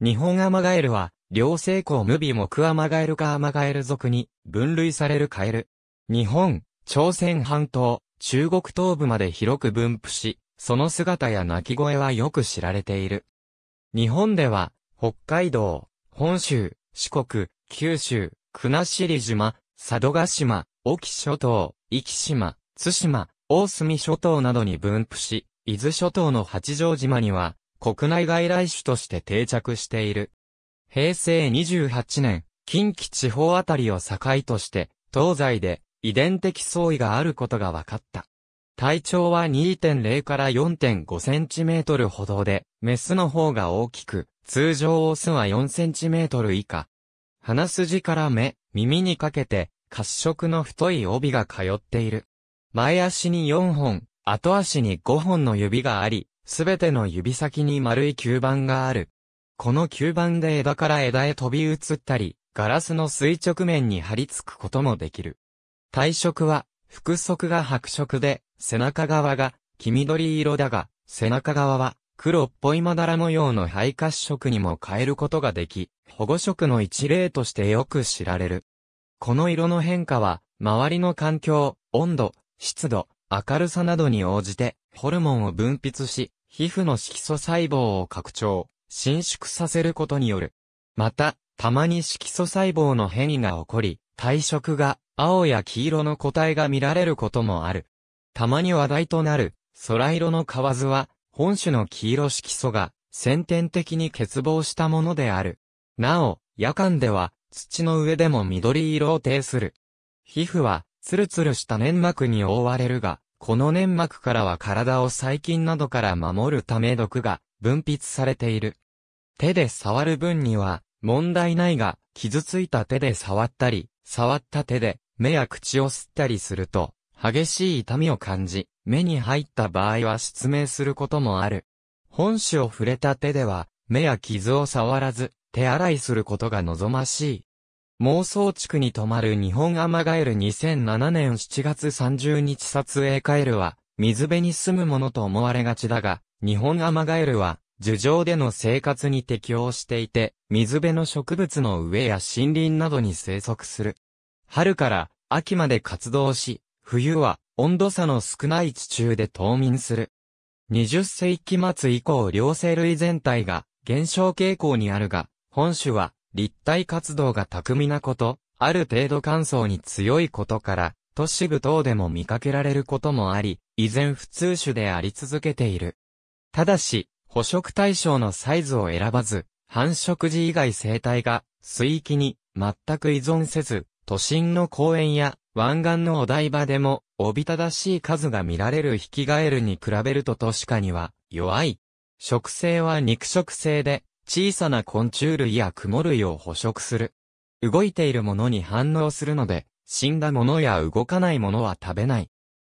日本アマガエルは、両生項無尾木アマガエルかアマガエル属に分類されるカエル。日本、朝鮮半島、中国東部まで広く分布し、その姿や鳴き声はよく知られている。日本では、北海道、本州、四国、九州、国後島、佐渡島、沖諸島、壱岐島、津島、大隅諸島などに分布し、伊豆諸島の八丈島には、国内外来種として定着している。平成28年、近畿地方あたりを境として、東西で遺伝的相違があることが分かった。体長は2.0から4.5センチメートルほどで、メスの方が大きく、通常オスは4センチメートル以下。鼻筋から目、耳にかけて、褐色の太い帯が通っている。前足に4本、後足に5本の指があり、すべての指先に丸い吸盤がある。この吸盤で枝から枝へ飛び移ったり、ガラスの垂直面に張り付くこともできる。体色は、腹側が白色で、背中側が黄緑色だが、背中側は黒っぽいまだら模様の肺褐色にも変えることができ、保護色の一例としてよく知られる。この色の変化は、周りの環境、温度、湿度、明るさなどに応じて、ホルモンを分泌し、皮膚の色素細胞を拡張、伸縮させることによる。また、たまに色素細胞の変異が起こり、体色が青や黄色の個体が見られることもある。たまに話題となる、空色の河津は、本種の黄色色素が先天的に欠乏したものである。なお、夜間では土の上でも緑色を呈する。皮膚はツルツルした粘膜に覆われるが、この粘膜からは体を細菌などから守るため毒が分泌されている。手で触る分には問題ないが、傷ついた手で触ったり、触った手で目や口を吸ったりすると、激しい痛みを感じ、目に入った場合は失明することもある。本種を触れた手では、目や傷を触らず、手洗いすることが望ましい。妄想地区に泊まる日本アマガエル2007年7月30日撮影カエルは、水辺に住むものと思われがちだが、日本アマガエルは、樹上での生活に適応していて、水辺の植物の上や森林などに生息する。春から秋まで活動し、冬は温度差の少ない地中で冬眠する。20世紀末以降両生類全体が減少傾向にあるが、本種は立体活動が巧みなこと、ある程度乾燥に強いことから、都市部等でも見かけられることもあり、依然普通種であり続けている。ただし、捕食対象のサイズを選ばず、繁殖時以外生態が水域に全く依存せず、都心の公園や湾岸のお台場でも、おびただしい数が見られるヒキガエルに比べると都市化には弱い。食性は肉食性で、小さな昆虫類や雲類を捕食する。動いているものに反応するので、死んだものや動かないものは食べない。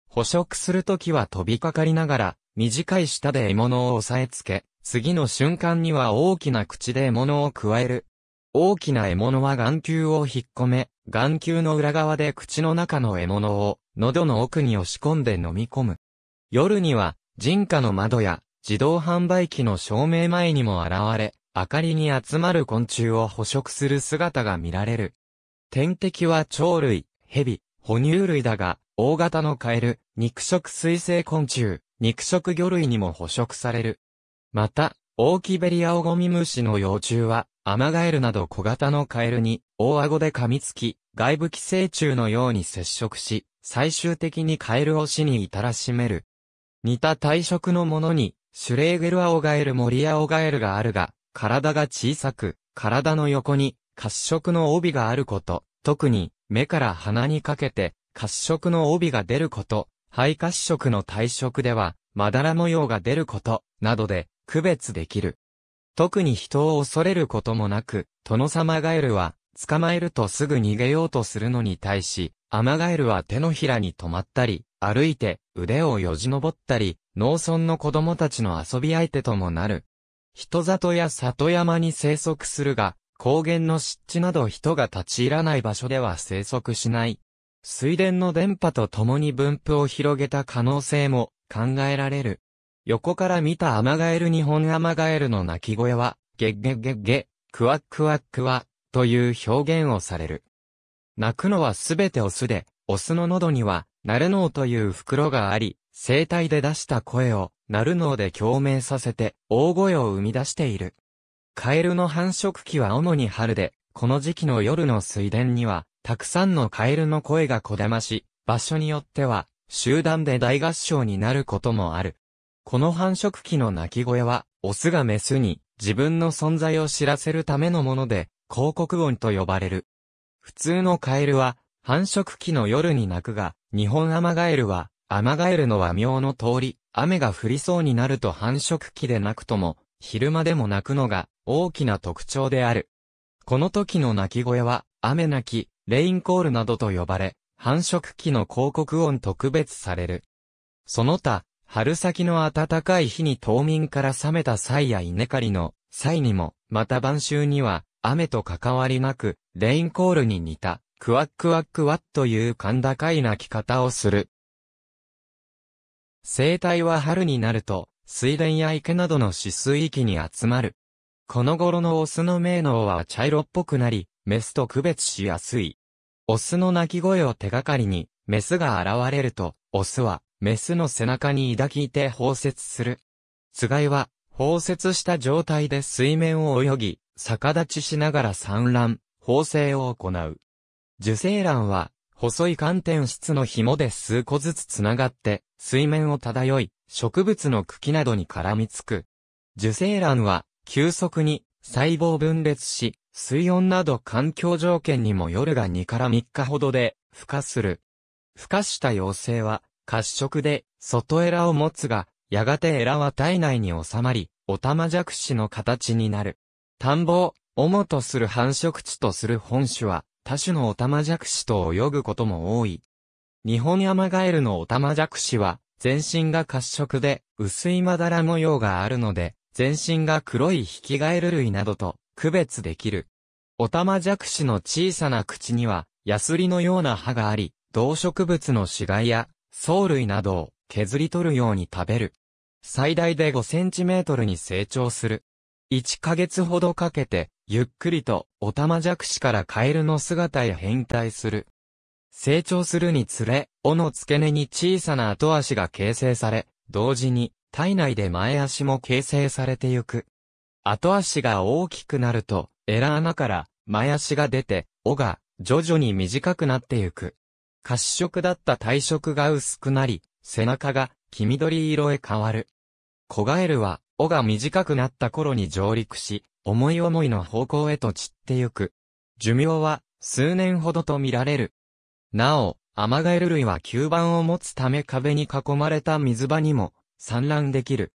捕食するときは飛びかかりながら、短い舌で獲物を押さえつけ、次の瞬間には大きな口で獲物を加える。大きな獲物は眼球を引っ込め、眼球の裏側で口の中の獲物を喉の奥に押し込んで飲み込む。夜には人家の窓や自動販売機の照明前にも現れ、明かりに集まる昆虫を捕食する姿が見られる。天敵は鳥類、蛇、哺乳類だが、大型のカエル、肉食水生昆虫、肉食魚類にも捕食される。また、オーキベリアオゴミムシの幼虫は、アマガエルなど小型のカエルに、大顎で噛みつき、外部寄生虫のように接触し、最終的にカエルを死に至らしめる。似た体色のものに、シュレーゲルアオガエルモリアオガエルがあるが、体が小さく、体の横に褐色の帯があること、特に目から鼻にかけて褐色の帯が出ること、肺褐色の体色ではまだら模様が出ること、などで区別できる。特に人を恐れることもなく、トノサマガエルは捕まえるとすぐ逃げようとするのに対し、アマガエルは手のひらに止まったり、歩いて腕をよじ登ったり、農村の子供たちの遊び相手ともなる。人里や里山に生息するが、高原の湿地など人が立ち入らない場所では生息しない。水田の電波と共に分布を広げた可能性も考えられる。横から見たアマガエル日本アマガエルの鳴き声は、ゲッゲッゲッゲ、クワックワックワ、という表現をされる。鳴くのはすべてオスで、オスの喉には、ナルノーという袋があり、声帯で出した声を、ナルノーで共鳴させて、大声を生み出している。カエルの繁殖期は主に春で、この時期の夜の水田には、たくさんのカエルの声がこだまし、場所によっては、集団で大合唱になることもある。この繁殖期の鳴き声は、オスがメスに自分の存在を知らせるためのもので、広告音と呼ばれる。普通のカエルは、繁殖期の夜に鳴くが、日本アマガエルは、アマガエルの和名の通り、雨が降りそうになると繁殖期で鳴くとも、昼間でも鳴くのが大きな特徴である。この時の鳴き声は、雨鳴き、レインコールなどと呼ばれ、繁殖期の広告音特別される。その他、春先の暖かい日に冬眠から覚めた際や稲刈りの際にも、また晩秋には、雨と関わりなく、レインコールに似た、クワックワックワッという甲高い鳴き方をする。生態は春になると、水田や池などの止水域に集まる。この頃のオスの名能は茶色っぽくなり、メスと区別しやすい。オスの鳴き声を手がかりに、メスが現れると、オスは、メスの背中に抱きいて包摂する。つがいは、包摂した状態で水面を泳ぎ、逆立ちしながら産卵、縫製を行う。受精卵は、細い寒天質の紐で数個ずつつながって、水面を漂い、植物の茎などに絡みつく。受精卵は、急速に細胞分裂し、水温など環境条件にも夜が2から3日ほどで孵化する。孵化した幼生は褐色で外エラを持つが、やがてエラは体内に収まり、オタマジャクシの形になる。田んぼを主とする繁殖地とする本種は、多種のオタマジャクシと泳ぐことも多い。日本山ガエルのオタマジャクシは、全身が褐色で、薄いまだら模様があるので、全身が黒いヒキガエル類などと区別できる。オタマジャクシの小さな口には、ヤスリのような歯があり、動植物の死骸や、藻類などを削り取るように食べる。最大で5センチメートルに成長する。1ヶ月ほどかけて、ゆっくりと、オタマジャクシからカエルの姿へ変態する。成長するにつれ、尾の付け根に小さな後足が形成され、同時に、体内で前足も形成されてゆく。後足が大きくなると、エラ穴から前足が出て、尾が徐々に短くなってゆく。褐色だった体色が薄くなり、背中が黄緑色へ変わる。コガエルは、尾が短くなった頃に上陸し、思い思いの方向へと散ってゆく。寿命は数年ほどと見られる。なお、アマガエル類は吸盤を持つため壁に囲まれた水場にも産卵できる。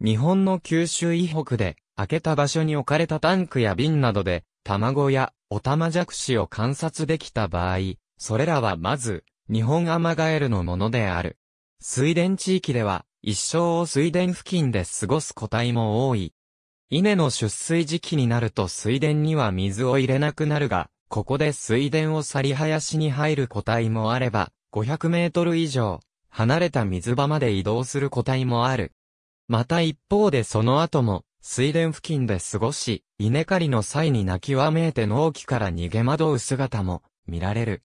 日本の九州以北で、開けた場所に置かれたタンクや瓶などで、卵やオタマジャクシを観察できた場合、それらはまず、日本アマガエルのものである。水田地域では、一生を水田付近で過ごす個体も多い。稲の出水時期になると水田には水を入れなくなるが、ここで水田を去り林に入る個体もあれば、500メートル以上、離れた水場まで移動する個体もある。また一方でその後も、水田付近で過ごし、稲刈りの際に泣きわめいて農機から逃げ惑う姿も見られる。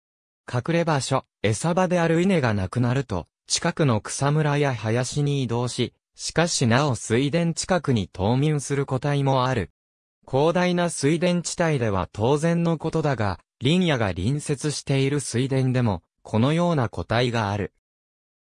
隠れ場所、餌場である稲がなくなると、近くの草むらや林に移動し、しかしなお水田近くに冬眠する個体もある。広大な水田地帯では当然のことだが、林野が隣接している水田でも、このような個体がある。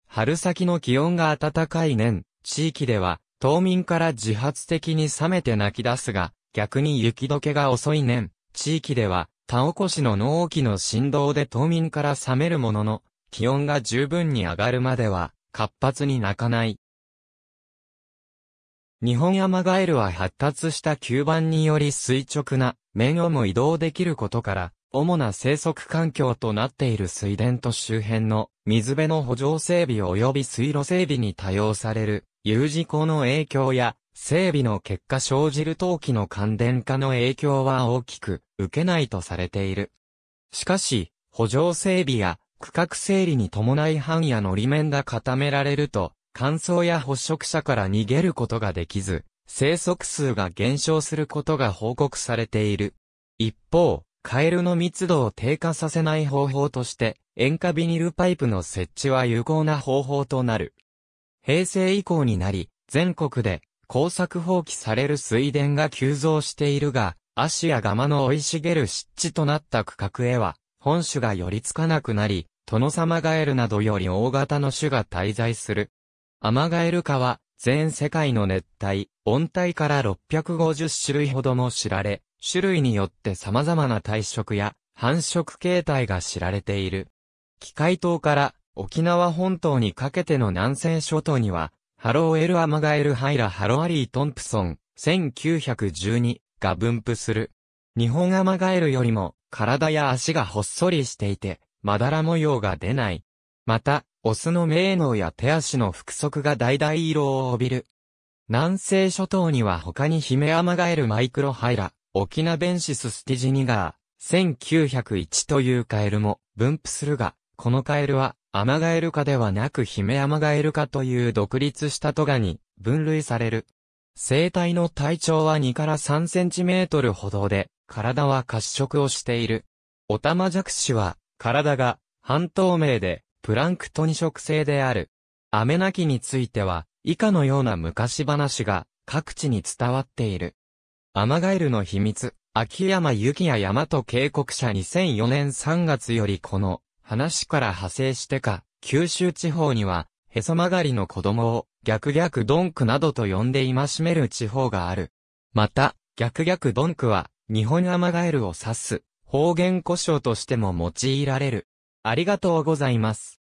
春先の気温が暖かい年、地域では、冬眠から自発的に冷めて泣き出すが、逆に雪解けが遅い年、地域では、田起こしの農機の振動で冬眠から冷めるものの、気温が十分に上がるまでは、活発に鳴かない。日本山ガエルは発達した吸盤により垂直な面をも移動できることから、主な生息環境となっている水田と周辺の水辺の補助整備及び水路整備に多用される U 字工の影響や整備の結果生じる陶器の感電化の影響は大きく受けないとされている。しかし、補助整備や区画整理に伴い半やのり面が固められると、乾燥や捕食者から逃げることができず、生息数が減少することが報告されている。一方、カエルの密度を低下させない方法として、塩化ビニルパイプの設置は有効な方法となる。平成以降になり、全国で工作放棄される水田が急増しているが、足や釜の生い茂る湿地となった区画へは、本種が寄りつかなくなり、トノサマガエルなどより大型の種が滞在する。アマガエル科は、全世界の熱帯、温帯から650種類ほども知られ、種類によって様々な体色や繁殖形態が知られている。機械島から沖縄本島にかけての南西諸島には、ハローエルアマガエルハイラハロアリートンプソン、1912が分布する。日本アマガエルよりも体や足がほっそりしていて、まだら模様が出ない。また、オスの名能や手足の腹側が橙色を帯びる。南西諸島には他にヒメアマガエルマイクロハイラ、沖縄ベンシススティジニガー、1901というカエルも分布するが、このカエルはアマガエル科ではなくヒメアマガエル科という独立したトガに分類される。生体の体長は2から3センチメートルほどで、体は褐色をしている。オタマジャクシは、体が半透明で、プランクトニ食性である。アメナキについては、以下のような昔話が各地に伝わっている。アマガエルの秘密、秋山幸也山と警告者2004年3月よりこの話から派生してか、九州地方には、へそ曲がりの子供を、逆逆ドンクなどと呼んで戒める地方がある。また、逆逆ドンクは、日本アマガエルを指す、方言故障としても用いられる。ありがとうございます。